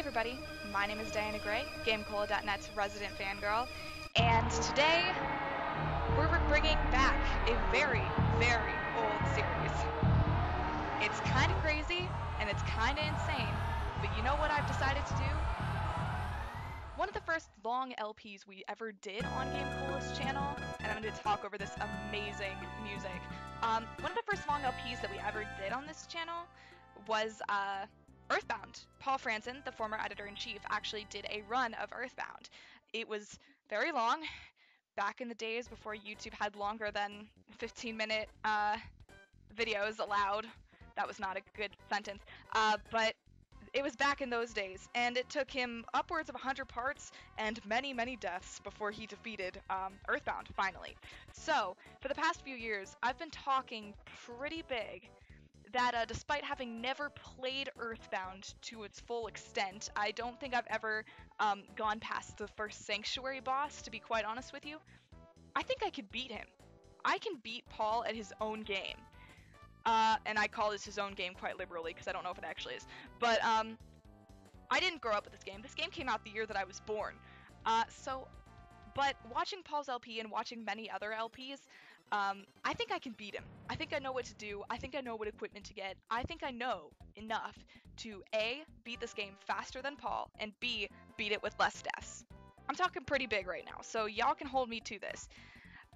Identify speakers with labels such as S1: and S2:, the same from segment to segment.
S1: everybody, my name is Diana Gray, GameCola.net's resident fangirl, and today we're bringing back a very, very old series. It's kind of crazy and it's kind of insane, but you know what I've decided to do? One of the first long LPs we ever did on GameCola's channel, and I'm going to talk over this amazing music. Um, one of the first long LPs that we ever did on this channel was uh, Earthbound. Paul Franzen, the former editor in chief, actually did a run of Earthbound. It was very long, back in the days before YouTube had longer than 15 minute uh, videos allowed. That was not a good sentence. Uh, but it was back in those days, and it took him upwards of 100 parts and many, many deaths before he defeated um, Earthbound, finally. So, for the past few years, I've been talking pretty big that uh, despite having never played Earthbound to its full extent, I don't think I've ever um, gone past the first Sanctuary boss, to be quite honest with you. I think I could beat him. I can beat Paul at his own game. Uh, and I call this his own game quite liberally because I don't know if it actually is. But um, I didn't grow up with this game. This game came out the year that I was born. Uh, so, but watching Paul's LP and watching many other LPs, um, I think I can beat him. I think I know what to do. I think I know what equipment to get. I think I know enough to A, beat this game faster than Paul, and B, beat it with less deaths. I'm talking pretty big right now, so y'all can hold me to this.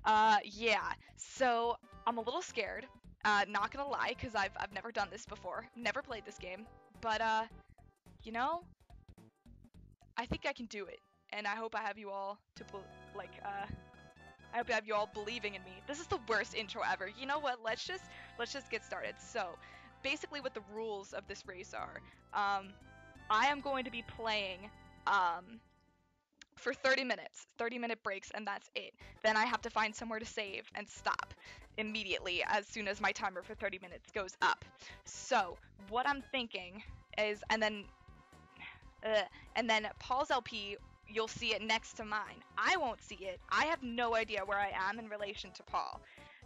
S1: Uh, yeah, so I'm a little scared. Uh, not gonna lie, because I've, I've never done this before. Never played this game. But, uh, you know, I think I can do it. And I hope I have you all to, like, uh, I hope I have you all believing in me. This is the worst intro ever. You know what? Let's just let's just get started. So, basically, what the rules of this race are, um, I am going to be playing um, for 30 minutes, 30 minute breaks, and that's it. Then I have to find somewhere to save and stop immediately as soon as my timer for 30 minutes goes up. So, what I'm thinking is, and then, uh, and then Paul's LP you'll see it next to mine. I won't see it. I have no idea where I am in relation to Paul.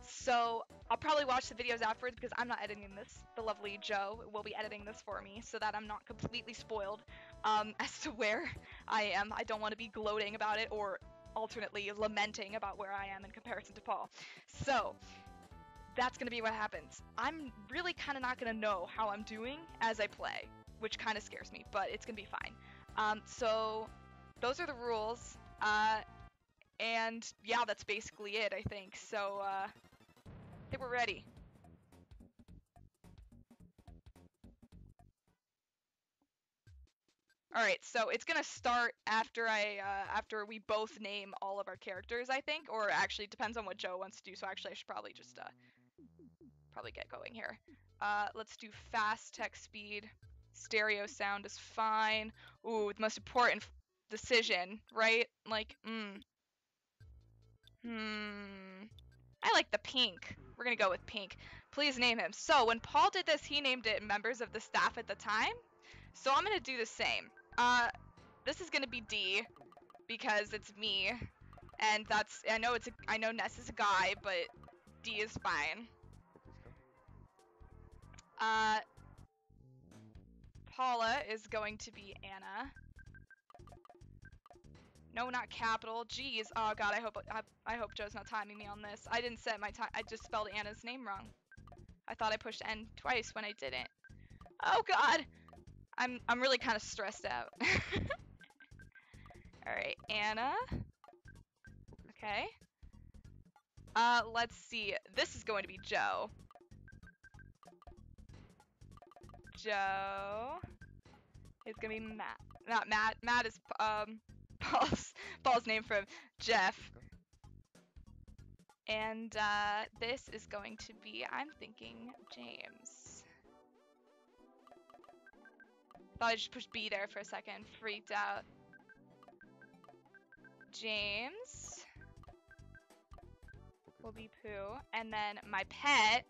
S1: So I'll probably watch the videos afterwards because I'm not editing this. The lovely Joe will be editing this for me so that I'm not completely spoiled um, as to where I am. I don't want to be gloating about it or alternately lamenting about where I am in comparison to Paul. So that's going to be what happens. I'm really kind of not going to know how I'm doing as I play, which kind of scares me, but it's going to be fine. Um, so those are the rules. Uh, and yeah, that's basically it, I think. So, uh, I think we're ready. Alright, so it's gonna start after I, uh, after we both name all of our characters, I think, or actually depends on what Joe wants to do, so actually I should probably just, uh, probably get going here. Uh, let's do fast text speed. Stereo sound is fine. Ooh, the most important decision, right? Like, mm. Hmm. I like the pink. We're gonna go with pink. Please name him. So when Paul did this, he named it members of the staff at the time. So I'm gonna do the same. Uh, this is gonna be D because it's me, and that's I know it's a I know Ness is a guy, but D is fine. Uh, Paula is going to be Anna. No, not capital. Jeez. Oh god, I hope I, I hope Joe's not timing me on this. I didn't set my time. I just spelled Anna's name wrong. I thought I pushed N twice when I didn't. Oh god. I'm I'm really kind of stressed out. All right, Anna. Okay. Uh, let's see. This is going to be Joe. Joe. It's gonna be Matt. Not Matt. Matt is um Paul's, Paul's name from Jeff. And uh, this is going to be, I'm thinking, James. Thought I just pushed B there for a second. Freaked out. James will be Pooh. And then my pet.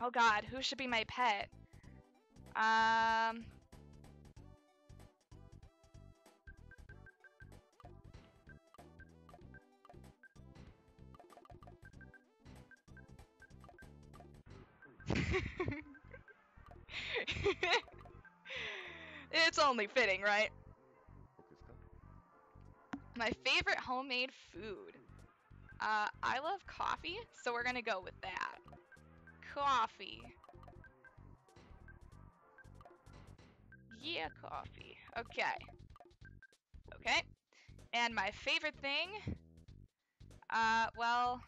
S1: Oh god, who should be my pet? Um, it's only fitting, right? My favorite homemade food. Uh, I love coffee, so we're gonna go with that. Coffee. Yeah, coffee. Okay. Okay. And my favorite thing, uh, well,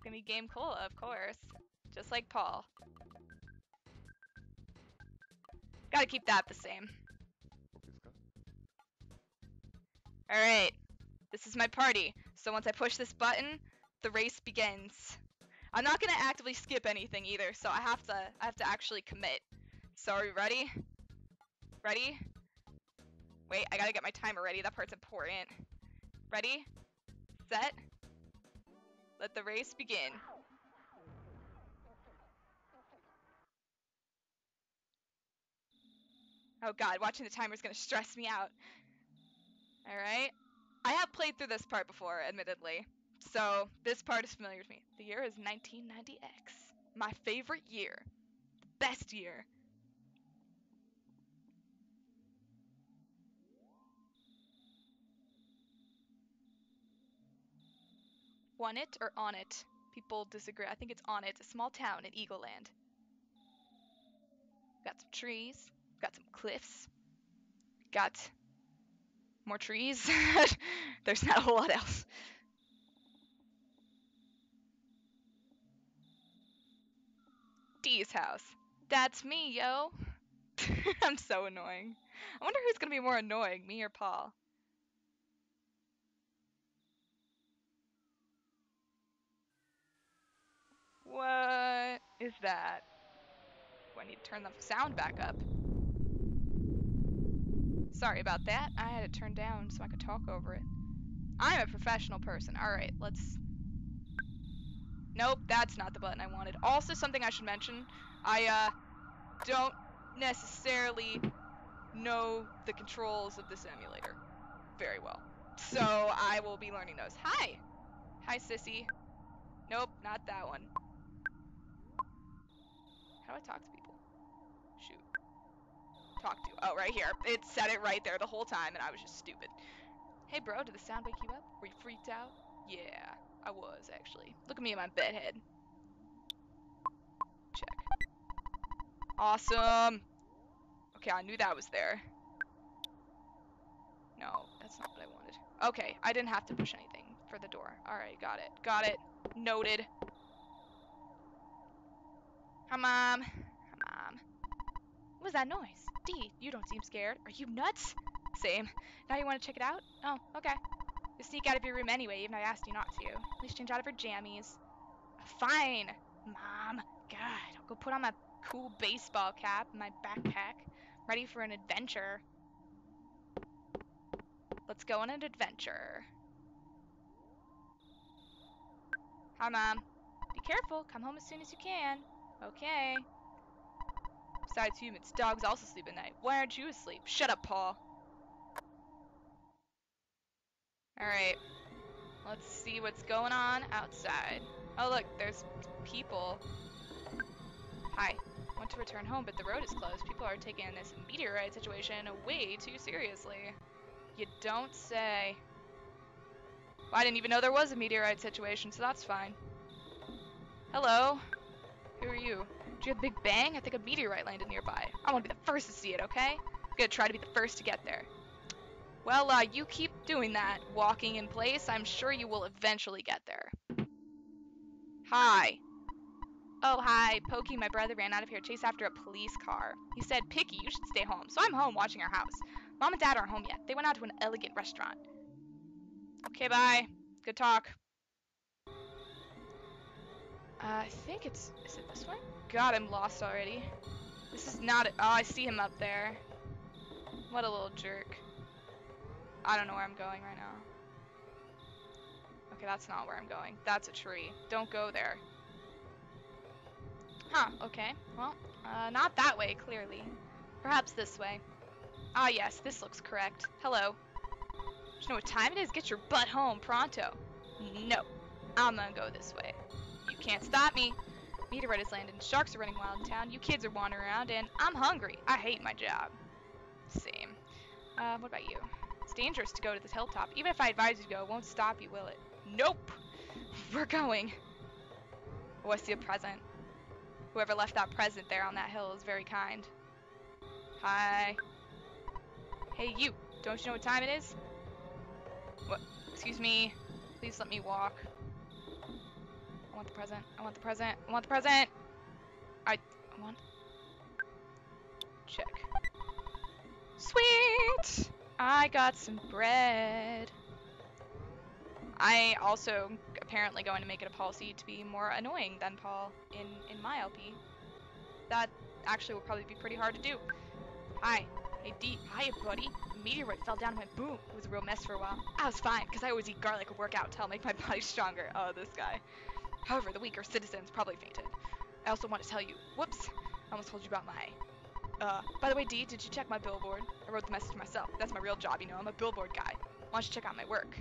S1: it's gonna be game cola, of course. Just like Paul. Gotta keep that the same. Alright. This is my party. So once I push this button, the race begins. I'm not gonna actively skip anything either, so I have to I have to actually commit. So are we ready? Ready? Wait, I gotta get my timer ready. That part's important. Ready? Set. Let the race begin. Oh god, watching the timer is gonna stress me out. Alright. I have played through this part before, admittedly. So, this part is familiar to me. The year is 1990X. My favorite year. The best year. Want it or on it? People disagree. I think it's on it. It's a small town in Eagleland. Got some trees. Got some cliffs. Got more trees. There's not a whole lot else. Dee's house. That's me, yo. I'm so annoying. I wonder who's gonna be more annoying, me or Paul. What is that? Do I need to turn the sound back up? Sorry about that. I had it turned down so I could talk over it. I'm a professional person. Alright, let's... Nope, that's not the button I wanted. Also, something I should mention. I, uh, don't necessarily know the controls of this emulator very well. So, I will be learning those. Hi! Hi, sissy. Nope, not that one. How do I talk to people? Shoot talk to? Oh, right here. It said it right there the whole time, and I was just stupid. Hey, bro, did the sound wake you up? Were you freaked out? Yeah, I was, actually. Look at me in my bedhead. Check. Awesome! Okay, I knew that was there. No, that's not what I wanted. Okay, I didn't have to push anything for the door. Alright, got it. Got it. Noted. Hi, Mom. Hi, Mom. What was that noise? Dee, you don't seem scared. Are you nuts? Same. Now you want to check it out? Oh, okay. You sneak out of your room anyway, even I asked you not to. At least change out of her jammies. Fine. Mom. God, I'll go put on my cool baseball cap and my backpack. Ready for an adventure. Let's go on an adventure. Hi, Mom. Be careful. Come home as soon as you can. Okay. Besides humans, dogs also sleep at night. Why aren't you asleep? Shut up, Paul. Alright. Let's see what's going on outside. Oh look, there's people. Hi. Want to return home, but the road is closed. People are taking this meteorite situation way too seriously. You don't say. Well, I didn't even know there was a meteorite situation, so that's fine. Hello. Who are you? Did you have a big bang? I think a meteorite landed nearby. I want to be the first to see it, okay? I'm gonna try to be the first to get there. Well, uh, you keep doing that, walking in place. I'm sure you will eventually get there. Hi. Oh, hi. Pokey, my brother, ran out of here, chased after a police car. He said, Picky, you should stay home. So I'm home watching our house. Mom and Dad aren't home yet. They went out to an elegant restaurant. Okay, bye. Good talk. Uh, I think it's... Is it this way? God, I'm lost already. This is not... Oh, I see him up there. What a little jerk. I don't know where I'm going right now. Okay, that's not where I'm going. That's a tree. Don't go there. Huh, okay. Well, uh, not that way, clearly. Perhaps this way. Ah, yes, this looks correct. Hello. Do you know what time it is? Get your butt home, pronto. No. I'm gonna go this way. Can't stop me. Meteorite has landed, sharks are running wild in town, you kids are wandering around, and I'm hungry. I hate my job. Same. Uh, what about you? It's dangerous to go to the hilltop. Even if I advise you to go, it won't stop you, will it? Nope! We're going. See a present. Whoever left that present there on that hill is very kind. Hi. Hey, you. Don't you know what time it is? What? Excuse me. Please let me walk. I want the present. I want the present. I want the present. I, I want. Check. Sweet! I got some bread. I also apparently going to make it a policy to be more annoying than Paul in, in my LP. That actually will probably be pretty hard to do. Hi. Hey, D. Hi, buddy. A meteorite fell down and went boom. It was a real mess for a while. I was fine, because I always eat garlic and work out to help make my body stronger. Oh, this guy. However, the weaker citizens probably fainted. I also want to tell you, whoops, I almost told you about my, uh, by the way, D, did you check my billboard? I wrote the message myself. That's my real job, you know, I'm a billboard guy. Why don't you check out my work?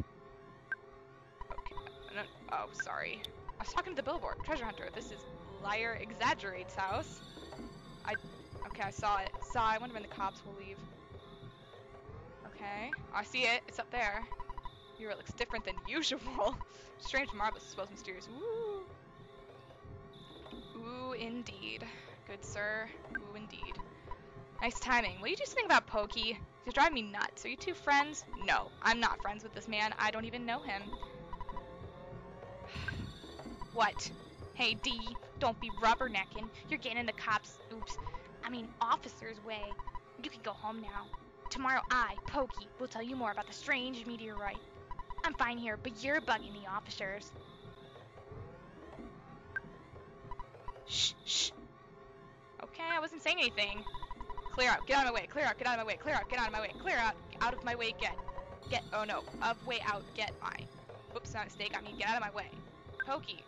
S1: Okay, oh, sorry. I was talking to the billboard, treasure hunter. This is Lier X. Agerate's house. I, okay, I saw it. Saw, I wonder when the cops will leave. Okay, I see it, it's up there. It looks different than usual. Strange, marvelous, suppose mysterious. Ooh. Ooh, indeed. Good sir. Ooh, indeed. Nice timing. Will you do something about Pokey? He's driving me nuts. Are you two friends? No, I'm not friends with this man. I don't even know him. what? Hey, D, don't be rubbernecking. You're getting in the cops' oops. I mean, officer's way. You can go home now. Tomorrow I, Pokey, will tell you more about the strange meteorite. I'm fine here, but you're bugging the officers. Shh, shh. Okay, I wasn't saying anything. Clear out, get out of my way, clear out, get out of my way, clear out, get out of my way, clear out, out of my way, get. Get, oh no, of way out, get my. Whoops, not a mistake, I mean get out of my way. Pokey.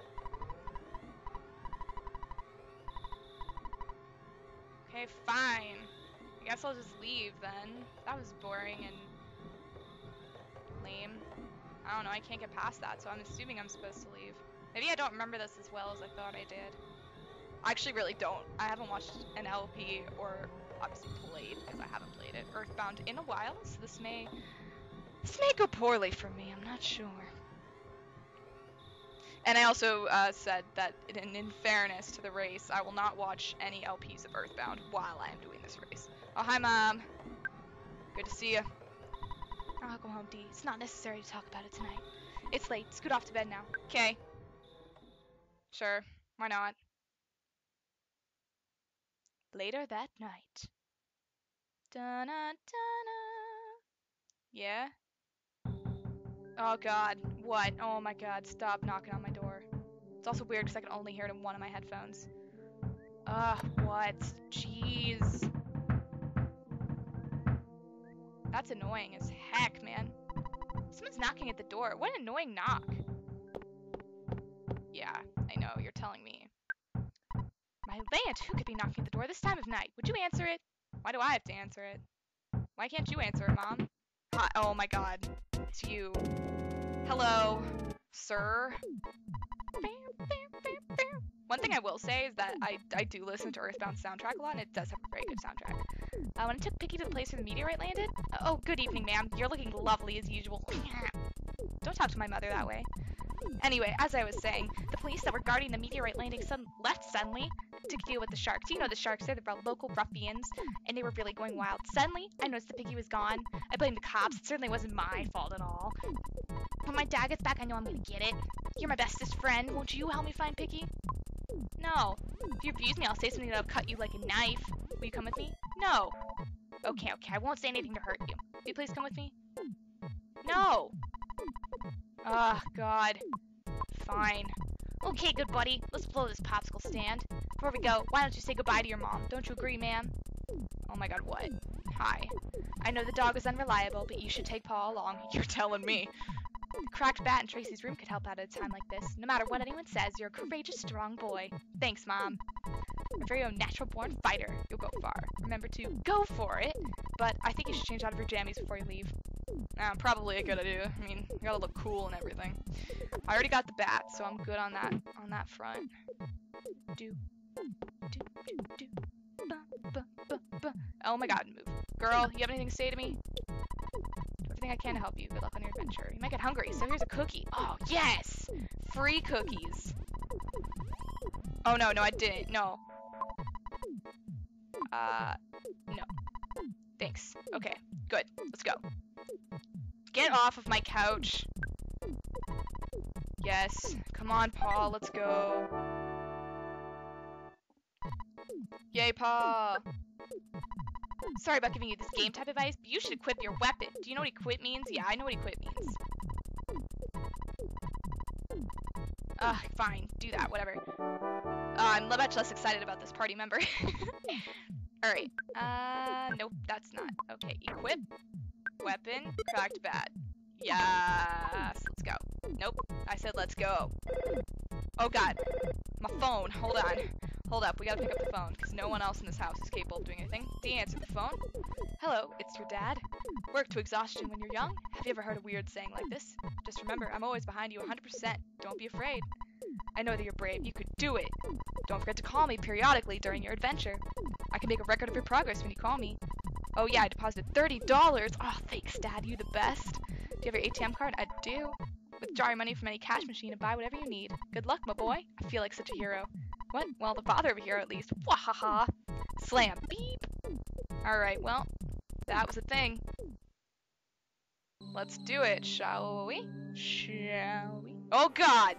S1: Okay, fine. I guess I'll just leave then. That was boring and lame. I don't know, I can't get past that, so I'm assuming I'm supposed to leave. Maybe I don't remember this as well as I thought I did. I actually really don't. I haven't watched an LP or obviously played, because I haven't played it, Earthbound in a while, so this may, this may go poorly for me, I'm not sure. And I also uh, said that in, in, fairness to the race, I will not watch any LPs of Earthbound while I am doing this race. Oh, hi, Mom. Good to see you. I'll go home, Dee. It's not necessary to talk about it tonight. It's late. Scoot off to bed now. Okay. Sure. Why not? Later that night. Da-na, da-na. Yeah? Oh god. What? Oh my god. Stop knocking on my door. It's also weird because I can only hear it in one of my headphones. Ugh, what? Jeez. That's annoying as heck, man. Someone's knocking at the door. What an annoying knock. Yeah, I know, you're telling me. My land, who could be knocking at the door this time of night? Would you answer it? Why do I have to answer it? Why can't you answer it, Mom? Hi oh my god. It's you. Hello, sir. One thing I will say is that I, I do listen to Earthbound soundtrack a lot, and it does have a very good soundtrack. Uh, when I took Picky to the place where the meteorite landed, oh, good evening, ma'am. You're looking lovely as usual. Don't talk to my mother that way. Anyway, as I was saying, the police that were guarding the meteorite landing sudden left suddenly to deal with the sharks. You know the sharks, they're the local ruffians, and they were really going wild. Suddenly, I noticed the Picky was gone. I blamed the cops. It certainly wasn't my fault at all. When my dad gets back, I know I'm gonna get it. You're my bestest friend. Won't you help me find Picky? No. If you abuse me, I'll say something that'll cut you like a knife. Will you come with me? No. Okay, okay, I won't say anything to hurt you. Will you please come with me? No. Oh, God. Fine. Okay, good buddy. Let's blow this popsicle stand. Before we go, why don't you say goodbye to your mom? Don't you agree, ma'am? Oh my god, what? Hi. I know the dog is unreliable, but you should take Paul along. You're telling me. The cracked bat in Tracy's room could help out at a time like this. No matter what anyone says, you're a courageous, strong boy. Thanks, Mom. A very own natural-born fighter. You'll go far. Remember to go for it, but I think you should change out of your jammies before you leave. Uh, probably a good idea. I mean, you gotta look cool and everything. I already got the bat, so I'm good on that on that front. Do, do, do, do. Oh my god, move. Girl, you have anything to say to me? Everything I can to help you. Good luck on your adventure. You might get hungry, so here's a cookie. Oh, yes! Free cookies. Oh, no, no, I didn't. No. Uh, no. Thanks. Okay, good. Let's go. Get off of my couch. Yes. Come on, Paul. Let's go. Yay, Paul. Sorry about giving you this game type advice, but you should equip your weapon. Do you know what equip means? Yeah, I know what equip means. Ugh, fine. Do that, whatever. Uh, I'm much less excited about this party member. Alright. Uh, nope, that's not. Okay, equip. Weapon. Cracked bad. Yes, let's go. Nope, I said let's go. Oh god, my phone, hold on. Hold up, we gotta pick up the phone, because no one else in this house is capable of doing anything. Dee, answer the phone. Hello, it's your dad. Work to exhaustion when you're young? Have you ever heard a weird saying like this? Just remember, I'm always behind you 100%. Don't be afraid. I know that you're brave. You could do it. Don't forget to call me periodically during your adventure. I can make a record of your progress when you call me. Oh yeah, I deposited $30. Oh, thanks, Dad. You the best. Do you have your ATM card? I do. Withdraw your money from any cash machine and buy whatever you need. Good luck, my boy. I feel like such a hero. What? Well, the father of a hero, at least. Wahaha. Slam. Beep. Alright, well, that was a thing. Let's do it, shall we? Shall we? Oh god!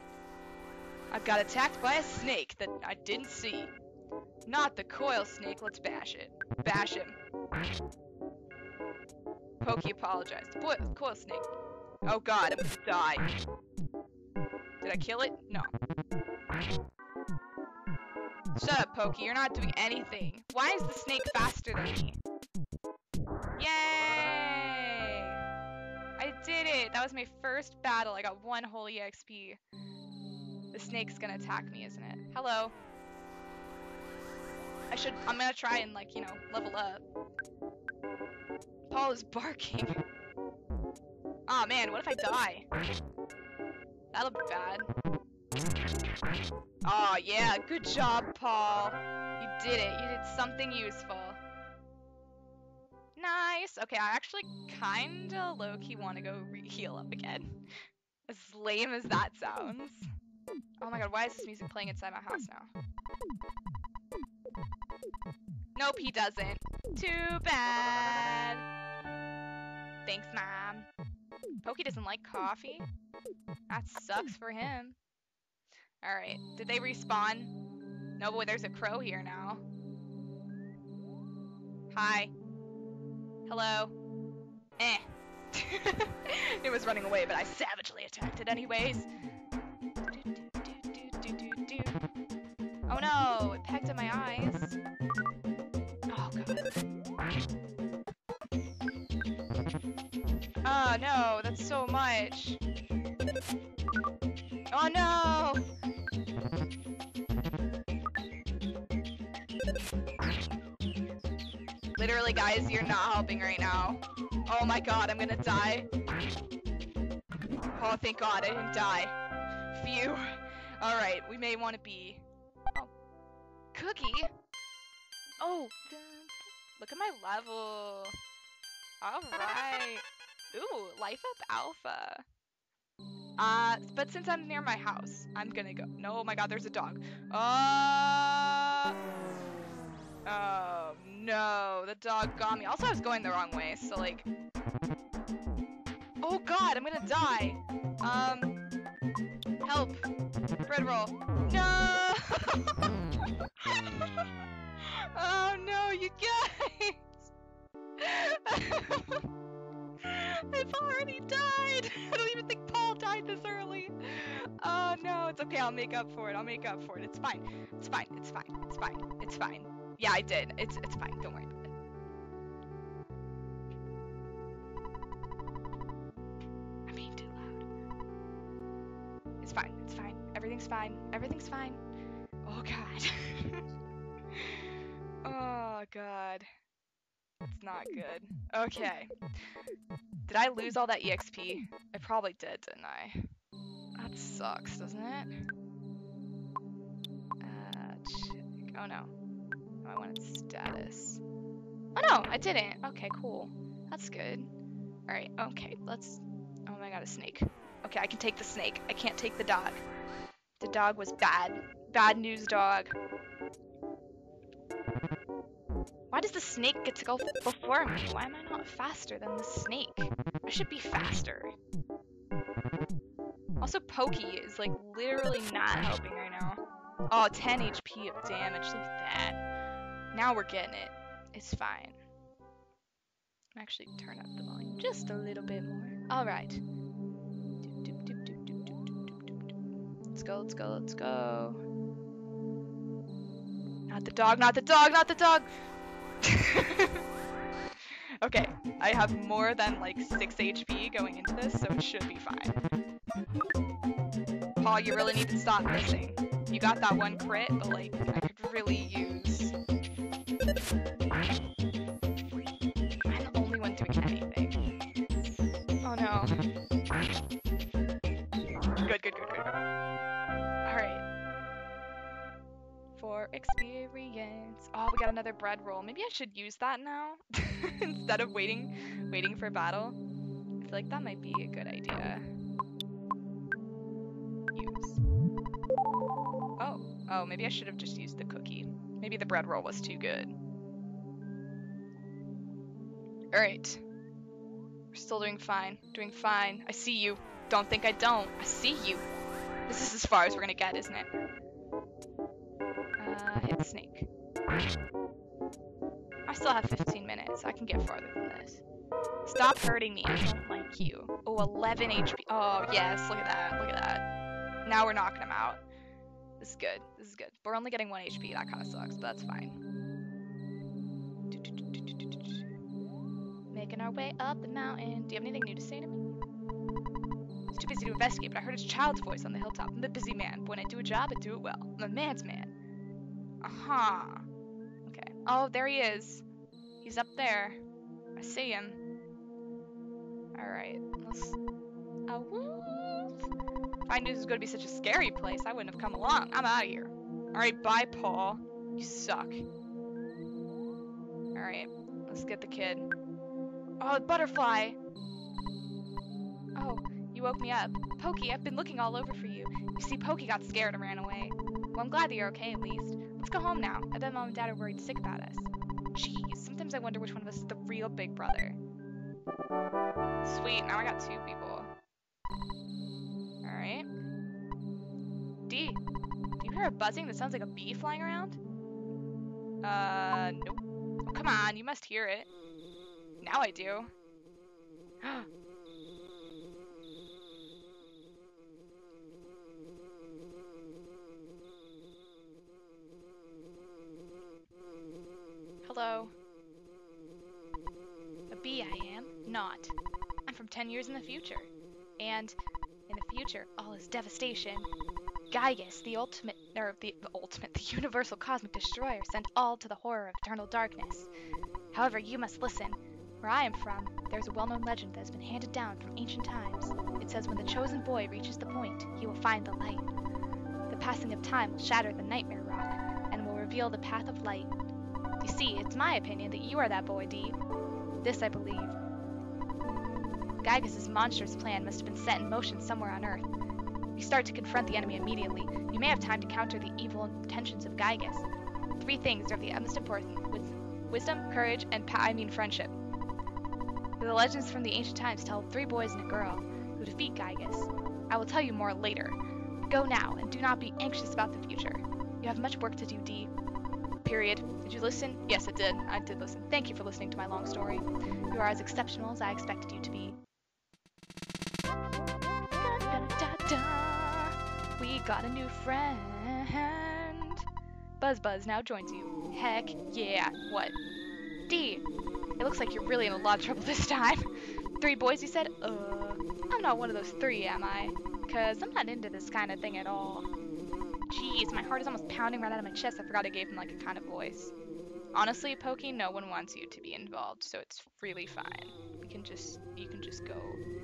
S1: I got attacked by a snake that I didn't see. Not the coil snake, let's bash it. Bash him. Pokey apologized. Boy, coil snake. Oh god, I'm gonna die. Did I kill it? No. Shut up, Pokey. You're not doing anything. Why is the snake faster than me? Yay! I did it! That was my first battle. I got one whole EXP. The snake's gonna attack me, isn't it? Hello. I should- I'm gonna try and, like, you know, level up. Paul is barking. oh man, what if I die? That'll be bad. Oh yeah, good job, Paul. You did it. You did something useful. Nice. Okay, I actually kinda low-key want to go heal up again. As lame as that sounds. Oh my god, why is this music playing inside my house now? Nope, he doesn't. Too bad. Thanks, Mom. Pokey doesn't like coffee. That sucks for him. Alright, did they respawn? No, boy, there's a crow here now. Hi. Hello. Eh. it was running away, but I savagely attacked it anyways. Oh no, it pecked at my eyes. Oh god. Oh no, that's so much. Oh no! Literally, guys, you're not helping right now. Oh my god, I'm gonna die. Oh, thank god, I didn't die. Phew. Alright, we may want to. Cookie? Oh, look at my level. Alright. Ooh, Life Up Alpha. Uh, but since I'm near my house, I'm gonna go. No, oh my god, there's a dog. Uh... Oh, no. The dog got me. Also, I was going the wrong way, so, like... Oh god, I'm gonna die. Um... Help. Bread roll. No! oh no, you guys! I've already died! I don't even think Paul died this early. Oh no, it's okay, I'll make up for it. I'll make up for it. It's fine. It's fine. It's fine. It's fine. It's fine. Yeah, I did. It's it's fine. Don't worry about it. It's fine. It's fine. Everything's fine. Everything's fine. Oh god. oh god. It's not good. Okay. Did I lose all that EXP? I probably did, didn't I? That sucks, doesn't it? Uh. Oh no. I wanted status. Oh no, I didn't. Okay, cool. That's good. Alright, okay, let's... Oh my god, a snake. Okay, I can take the snake. I can't take the dog. The dog was bad. Bad news dog. Why does the snake get to go before me? Why am I not faster than the snake? I should be faster. Also, Pokey is like literally not helping right now. Oh, 10 HP of damage. Look at that. Now we're getting it. It's fine. I'm Actually, turn up the volume just a little bit more. All right. Let's go, let's go, let's go. Not the dog, not the dog, not the dog! okay, I have more than like 6 HP going into this, so it should be fine. Paul, you really need to stop missing. You got that one crit, but like, I could really use... For experience. Oh, we got another bread roll. Maybe I should use that now instead of waiting waiting for battle. I feel like that might be a good idea. Use. Oh, oh, maybe I should have just used the cookie. Maybe the bread roll was too good. Alright. We're still doing fine. Doing fine. I see you. Don't think I don't. I see you. This is as far as we're gonna get, isn't it? Hit snake. I still have 15 minutes. I can get farther than this. Stop hurting me. I don't like you. Oh, 11 HP. Oh, yes. Look at that. Look at that. Now we're knocking him out. This is good. This is good. We're only getting 1 HP. That kind of sucks, but that's fine. Making our way up the mountain. Do you have anything new to say to me? Too busy to investigate, but I heard a child's voice on the hilltop. I'm a busy man, but when I do a job, I do it well. I'm a man's man. Uh -huh. Okay. Oh, there he is. He's up there. I see him. Alright. Let's... Oh, I knew this was going to be such a scary place, I wouldn't have come along. I'm out of here. Alright, bye, Paul. You suck. Alright, let's get the kid. Oh, butterfly! Oh, you woke me up. Pokey, I've been looking all over for you. You see, Pokey got scared and ran away. Well, I'm glad that you're okay, at least. Let's go home now. I bet Mom and Dad are worried sick about us. Jeez, sometimes I wonder which one of us is the real big brother. Sweet, now I got two people. Alright. D, do you hear a buzzing that sounds like a bee flying around? Uh, nope. Oh, come on, you must hear it. Now I do. Hello. A bee I am, not. I'm from 10 years in the future. And in the future, all is devastation. Giygas, the ultimate, or the, the ultimate, the universal cosmic destroyer, sent all to the horror of eternal darkness. However, you must listen. Where I am from, there is a well-known legend that has been handed down from ancient times. It says when the chosen boy reaches the point, he will find the light. The passing of time will shatter the nightmare rock, and will reveal the path of light. You see, it's my opinion that you are that boy, Dee. This I believe. Giygas' monstrous plan must have been set in motion somewhere on Earth. You start to confront the enemy immediately. You may have time to counter the evil intentions of Giygas. Three things are of the utmost importance: wisdom, courage, and I mean friendship. The legends from the ancient times tell of three boys and a girl who defeat Giygas. I will tell you more later. Go now, and do not be anxious about the future. You have much work to do, Dee. Period. Did you listen? Yes, it did. I did listen. Thank you for listening to my long story. You are as exceptional as I expected you to be. We got a new friend. Buzz Buzz now joins you. Heck yeah. What? D. It looks like you're really in a lot of trouble this time. Three boys, you said? Uh, I'm not one of those three, am I? Cause I'm not into this kind of thing at all. Jeez, my heart is almost pounding right out of my chest. I forgot I gave him like a kind of voice. Honestly, Pokey, no one wants you to be involved, so it's really fine. You can just, you can just go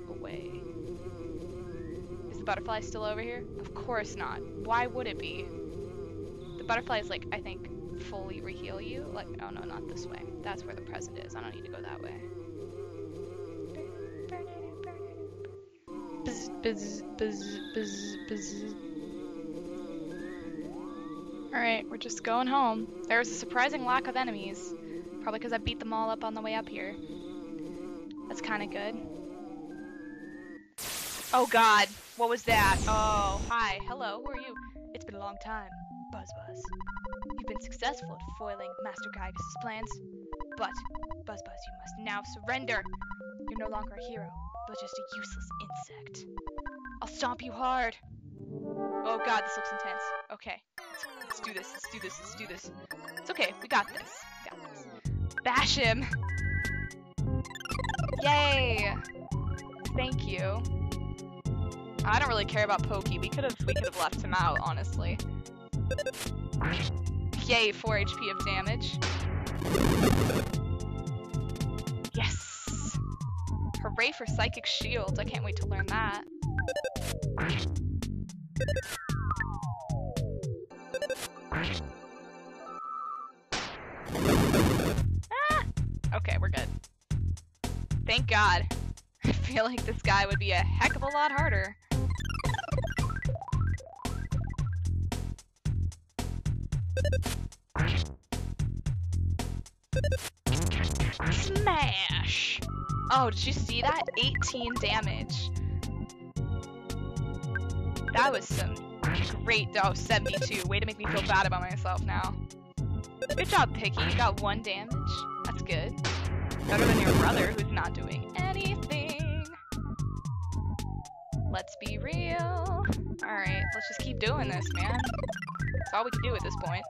S1: away Is the butterfly still over here? Of course not. Why would it be? The butterfly is like, I think, fully reheal you. Like, oh no, not this way. That's where the present is. I don't need to go that way. Alright, we're just going home. There's a surprising lack of enemies. Probably because I beat them all up on the way up here. That's kind of good. Oh god, what was that? Oh, hi, hello, who are you? It's been a long time, Buzz Buzz. You've been successful at foiling Master Giygas' plans, but, Buzz Buzz, you must now surrender. You're no longer a hero, but just a useless insect. I'll stomp you hard. Oh god, this looks intense. Okay, let's, let's do this, let's do this, let's do this. It's okay, we got this. We got this. Bash him! Yay! Thank you. I don't really care about Pokey. We could have we could have left him out, honestly. Yay, 4 HP of damage. Yes! Hooray for Psychic Shield. I can't wait to learn that. Ah! Okay, we're good. Thank God. I feel like this guy would be a heck of a lot harder. Smash! Oh, did you see that? 18 damage. That was some great, oh, 72. Way to make me feel bad about myself now. Good job, Picky. You got one damage. That's good. Better than your brother, who's not doing anything. Let's be real. Alright, let's just keep doing this, man. That's all we can do at this point.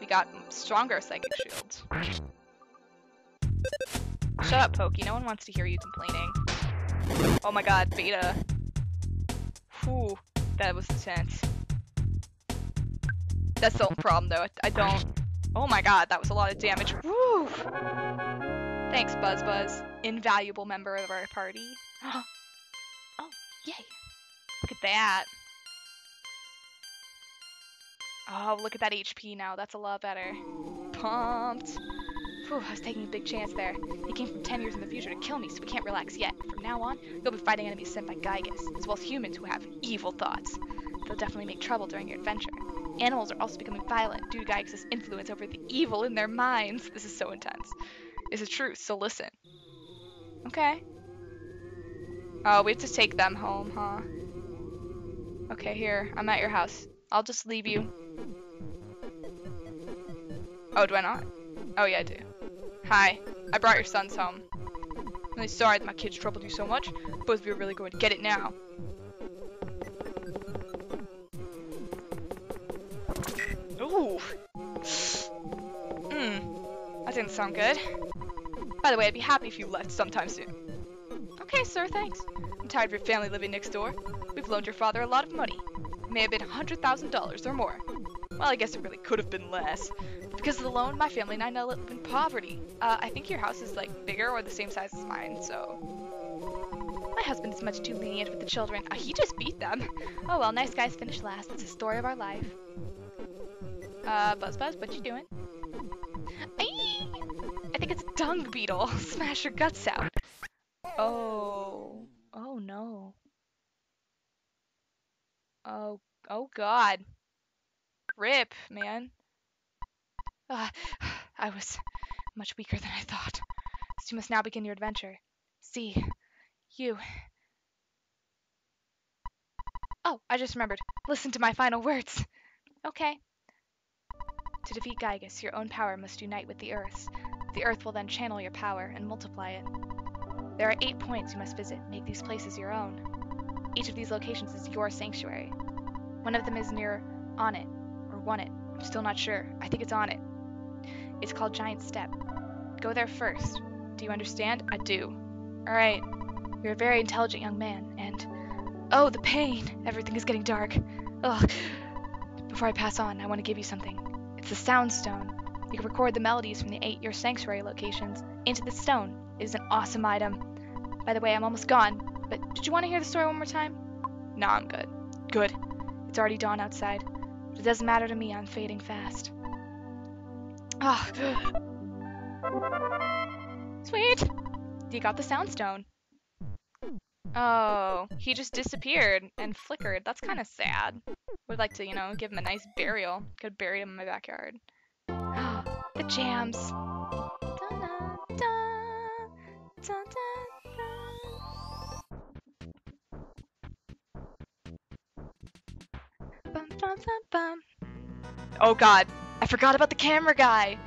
S1: We got stronger psychic shields. Shut up, Pokey. No one wants to hear you complaining. Oh my god, Beta. Whew, that was intense. That's the only problem, though. I don't... Oh my god, that was a lot of damage. Woo! Thanks, Buzz Buzz. Invaluable member of our party. oh, yay. Look at that. Oh, look at that HP now. That's a lot better. Pumped. Whew, I was taking a big chance there. He came from 10 years in the future to kill me, so we can't relax yet. From now on, you'll be fighting enemies sent by Giygas, as well as humans who have evil thoughts. They'll definitely make trouble during your adventure. Animals are also becoming violent due to Giygas' influence over the evil in their minds. This is so intense. This is truth, so listen. Okay. Oh, we have to take them home, huh? Okay, here. I'm at your house. I'll just leave you. Oh, do I not? Oh, yeah, I do. Hi. I brought your sons home. I'm really sorry that my kids troubled you so much. Both of you are really going to get it now. Ooh. Hmm. That didn't sound good. By the way, I'd be happy if you left sometime soon. Okay, sir, thanks. I'm tired of your family living next door. We've loaned your father a lot of money. It may have been $100,000 or more. Well, I guess it really could have been less. Because of the loan, my family and I now live in poverty. Uh, I think your house is, like, bigger or the same size as mine, so... My husband is much too lenient with the children. Uh, he just beat them. Oh well, nice guys finish last. That's the story of our life. Uh, Buzz Buzz, what you doing? Aye! I think it's a dung beetle. Smash your guts out. Oh. Oh no. Oh. Oh god. Rip, man. Uh, I was much weaker than I thought. So you must now begin your adventure. See. You. Oh, I just remembered. Listen to my final words. Okay. To defeat Giygas, your own power must unite with the Earth's. The Earth will then channel your power and multiply it. There are eight points you must visit. Make these places your own. Each of these locations is your sanctuary. One of them is near On It, or One It. I'm still not sure. I think it's Onett. It's called Giant Step. Go there first. Do you understand? I do. Alright. You're a very intelligent young man, and... Oh, the pain! Everything is getting dark. Ugh. Before I pass on, I want to give you something. It's the Sound Stone. You can record the melodies from the eight Your Sanctuary locations into the stone. It is an awesome item. By the way, I'm almost gone, but did you want to hear the story one more time? No, I'm good. Good. It's already dawn outside. but It doesn't matter to me, I'm fading fast. Ah. Sweet! You got the soundstone. Oh, he just disappeared and flickered. That's kind of sad. Would like to, you know, give him a nice burial. Could bury him in my backyard. the jams. Bum, bum, bum, bum. Oh god, forgot about the camera guy.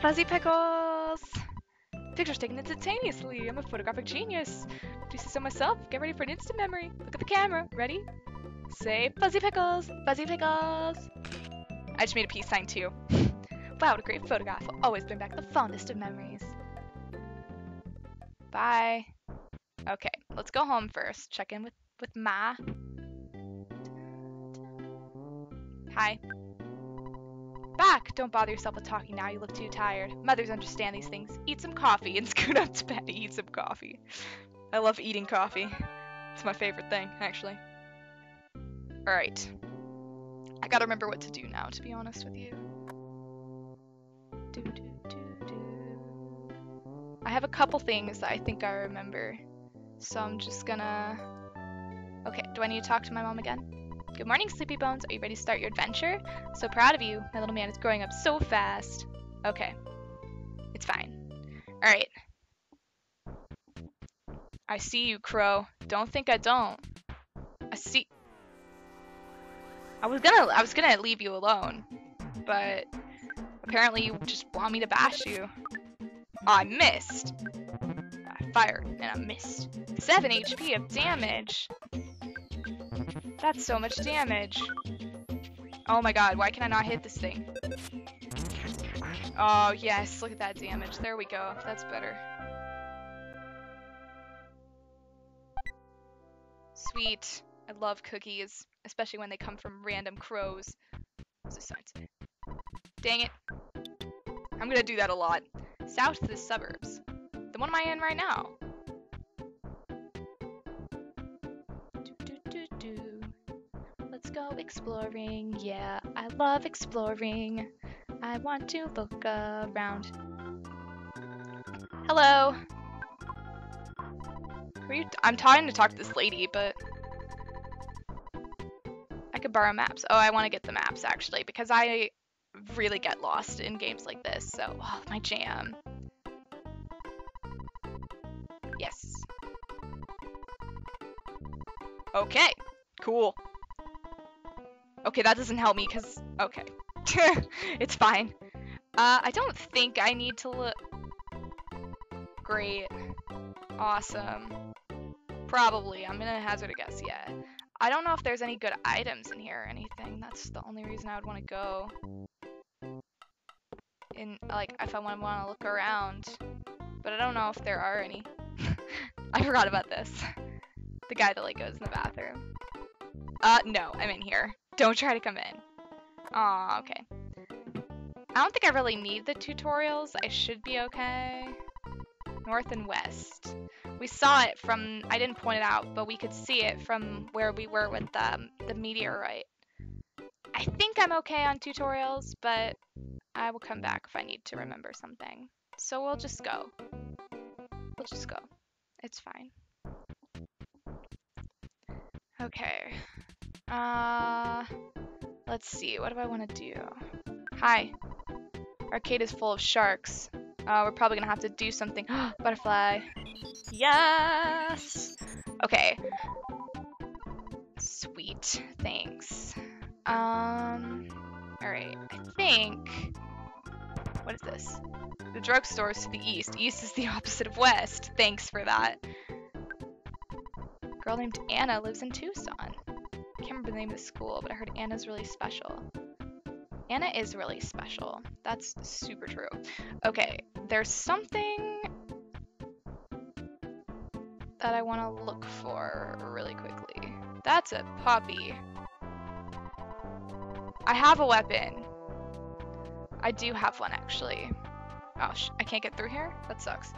S1: Fuzzy Pickles! Pictures taken instantaneously. I'm a photographic genius. Do see so myself. Get ready for an instant memory. Look at the camera. Ready? Say Fuzzy Pickles! Fuzzy Pickles! I just made a peace sign too. wow, what a great photograph. Will always bring back the fondest of memories. Bye. Okay, let's go home first. Check in with, with Ma. Hi. Back! Don't bother yourself with talking now, you look too tired. Mothers understand these things. Eat some coffee and scoot up to bed to eat some coffee. I love eating coffee. It's my favorite thing, actually. Alright. I gotta remember what to do now, to be honest with you. Do, do, do. I have a couple things that I think I remember. So I'm just gonna... Okay, do I need to talk to my mom again? Good morning, Sleepy Bones. Are you ready to start your adventure? So proud of you. My little man is growing up so fast. Okay. It's fine. Alright. I see you, Crow. Don't think I don't. I see... I was gonna I was gonna leave you alone, but apparently you just want me to bash you. Oh, I missed. I fired and I missed. 7 HP of damage. That's so much damage. Oh my god, why can I not hit this thing? Oh yes, look at that damage. There we go. That's better. Sweet. I love cookies, especially when they come from random crows. Dang it. I'm gonna do that a lot. South to the suburbs. The one am I in right now? Exploring. Yeah, I love exploring. I want to look around. Hello. You I'm trying to talk to this lady, but I could borrow maps. Oh, I want to get the maps actually because I really get lost in games like this. So, oh, my jam. Yes. Okay, cool. Okay, that doesn't help me because, okay. it's fine. Uh, I don't think I need to look... Great. Awesome. Probably. I'm gonna hazard a guess, yeah. I don't know if there's any good items in here or anything. That's the only reason I would want to go. In, like, if I want to look around. But I don't know if there are any. I forgot about this. the guy that, like, goes in the bathroom. Uh, no, I'm in here. Don't try to come in. Aw, okay. I don't think I really need the tutorials. I should be okay. North and west. We saw it from, I didn't point it out, but we could see it from where we were with the, the meteorite. I think I'm okay on tutorials, but I will come back if I need to remember something. So we'll just go. We'll just go. It's fine. Okay. Uh, let's see. What do I want to do? Hi. Arcade is full of sharks. Uh, we're probably gonna have to do something. Butterfly. Yes! Okay. Sweet. Thanks. Um, alright. I think... What is this? The drugstore is to the east. East is the opposite of west. Thanks for that. Girl named Anna lives in Twoson the name of the school, but I heard Anna's really special. Anna is really special. That's super true. Okay, there's something that I want to look for really quickly. That's a puppy. I have a weapon. I do have one, actually. Oh, I can't get through here? That sucks.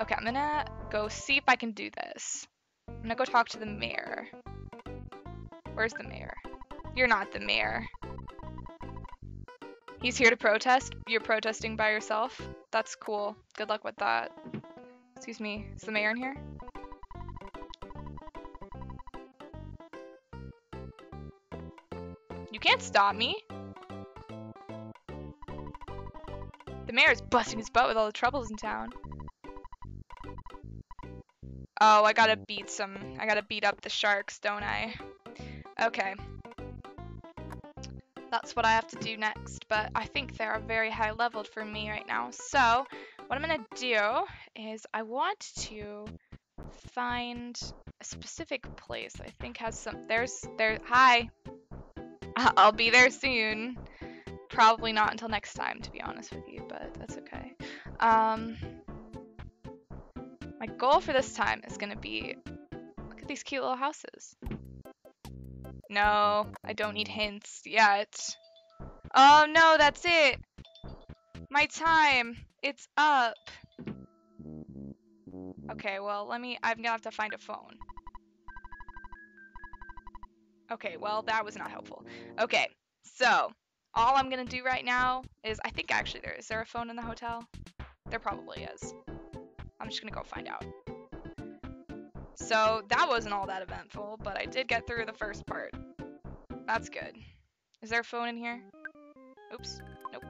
S1: Okay, I'm gonna go see if I can do this. I'm gonna go talk to the mayor. Where's the mayor? You're not the mayor. He's here to protest. You're protesting by yourself. That's cool. Good luck with that. Excuse me, is the mayor in here? You can't stop me. The mayor's busting his butt with all the troubles in town. Oh, I gotta beat some, I gotta beat up the sharks, don't I? Okay. That's what I have to do next, but I think they're very high leveled for me right now. So, what I'm gonna do is I want to find a specific place I think has some, there's, there, hi, I'll be there soon. Probably not until next time, to be honest with you, but that's okay. Um, my goal for this time is going to be, look at these cute little houses. No, I don't need hints yet. Oh no, that's it. My time, it's up. Okay, well, let me, I'm gonna have to find a phone. Okay, well, that was not helpful. Okay, so all I'm gonna do right now is, I think actually there is there a phone in the hotel? There probably is. I'm just gonna go find out. So that wasn't all that eventful, but I did get through the first part. That's good. Is there a phone in here? Oops. Nope.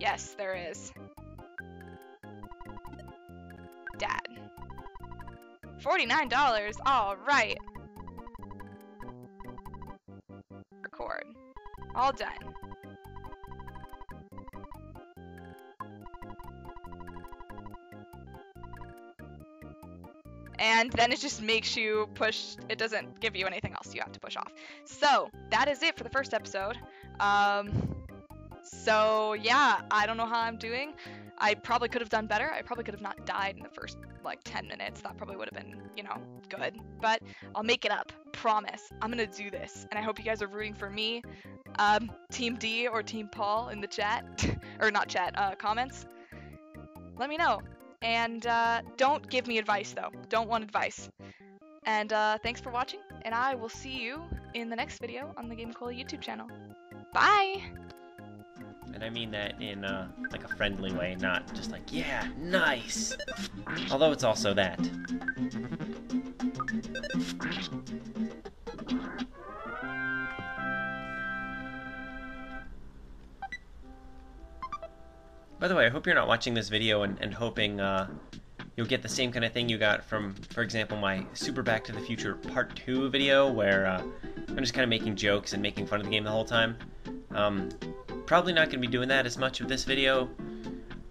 S1: Yes, there is. Dad. $49. All right. Record. All done. And then it just makes you push it doesn't give you anything else you have to push off. So that is it for the first episode. Um so yeah i don't know how i'm doing. I probably could have done better. I probably could have not died in the first like 10 minutes. That probably would have been you know good. But i'll make it up. Promise. I'm gonna do this. And i hope you guys are rooting for me um team d or team paul in the chat. Or not chat uh comments. Let me know and uh, don't give me advice, though. Don't want advice. And uh, thanks for watching, and I will see you in the next video on the GameCola YouTube channel. Bye!
S2: And I mean that in uh, like a friendly way, not just like, yeah, nice! Although it's also that. By the way, I hope you're not watching this video and, and hoping uh, you'll get the same kind of thing you got from, for example, my Super Back to the Future Part 2 video, where uh, I'm just kind of making jokes and making fun of the game the whole time. Um, probably not going to be doing that as much with this video,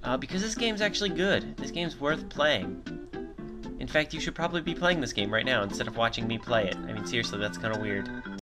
S2: uh, because this game's actually good. This game's worth playing. In fact, you should probably be playing this game right now instead of watching me play it. I mean, seriously, that's kind of weird.